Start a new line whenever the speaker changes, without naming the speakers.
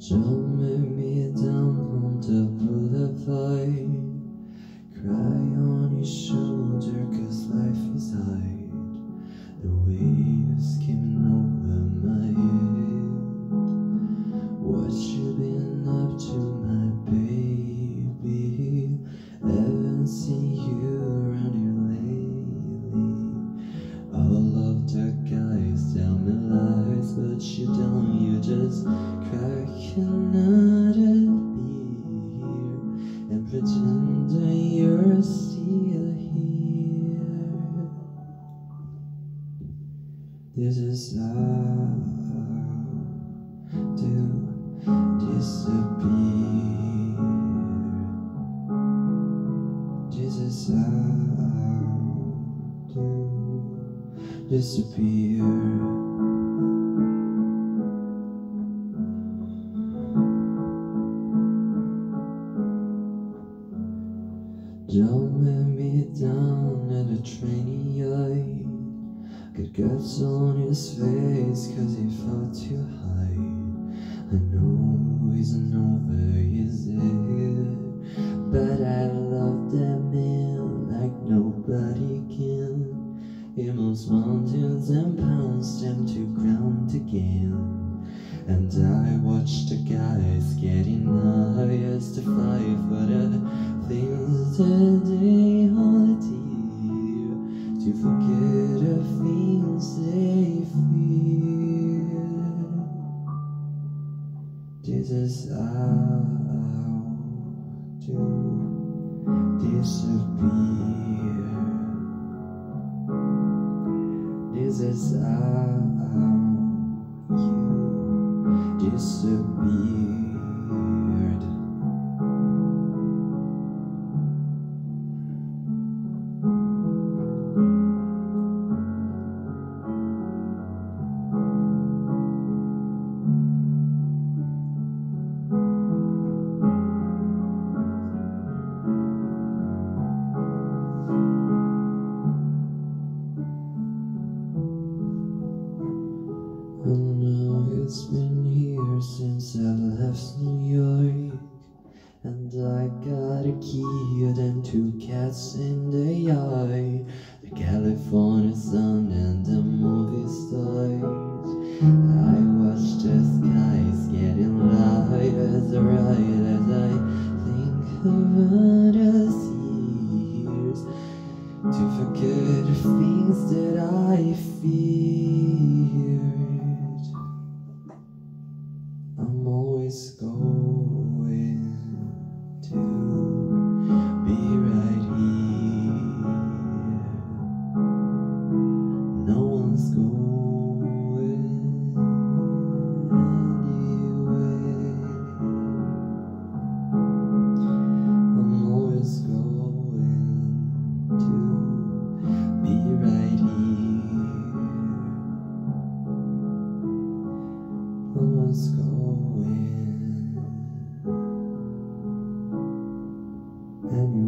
Don't make me down on the boulevard Cry on your shoulder cause life is hard The waves skimming over my head What you been up to my baby Haven't seen you around here lately All of the guys tell me lies But you don't, just crack be here And pretend that you're still here. This is how to disappear. This is how to disappear Don't let me down at a training yard Got guts on his face cause he fought too high I know an over his head But I love that man like nobody can. He moves mountains and pounds them to ground again. And I watch the guys getting highest to fight for the things they hold dear To forget the things they fear This is how to disappear This is how you disappeared. New York. And I got a key and two cats in the yard. The California sun and the movie stars. I watch the skies getting lighter right as I think of others years To forget the things that I feared One's going anywhere. I'm